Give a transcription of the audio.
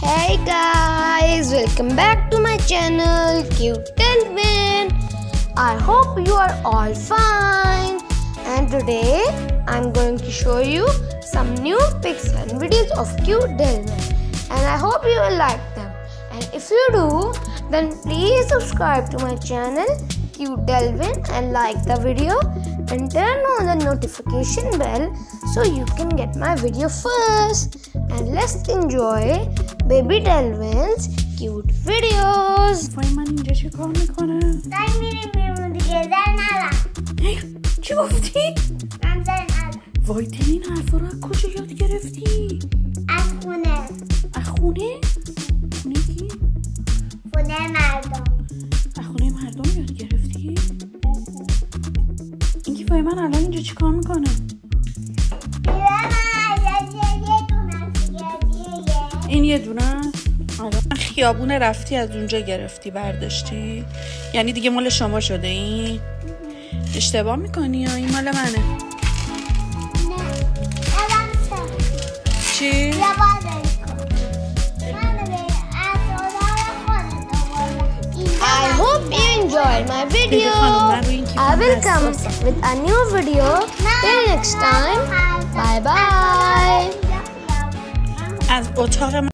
Hey guys, welcome back to my channel Cute Delvin. I hope you are all fine. And today I'm going to show you some new pics and videos of Cute Delvin. And I hope you will like them. And if you do, then please subscribe to my channel Cute Delvin and like the video and turn on the notification bell so you can get my video first. And let's enjoy Baby Delvin's cute videos. من اینجا چه کار می‌کنم زن میریم بیرون دیگه زن نرم چی گفتی؟ من زن نرم وای این حرفا رو از کجا یاد گرفتی؟ از خونه از خونه؟ خونه کی؟ خونه مردم از خونه مردم یاد گرفتی؟ وای من الان اینجا چی کار می‌کنم؟ دیگه من از یه دونه دیگه این یه دونه؟ الان خیابون رفتی از اونجا گرفتی برداشتی؟ یعنی دیگه مال شما شده این؟ اشتباه می‌کنی یا این مال منه؟ چی؟ به I hope you enjoyed my video. Come with a new video. Till next time. Bye bye. As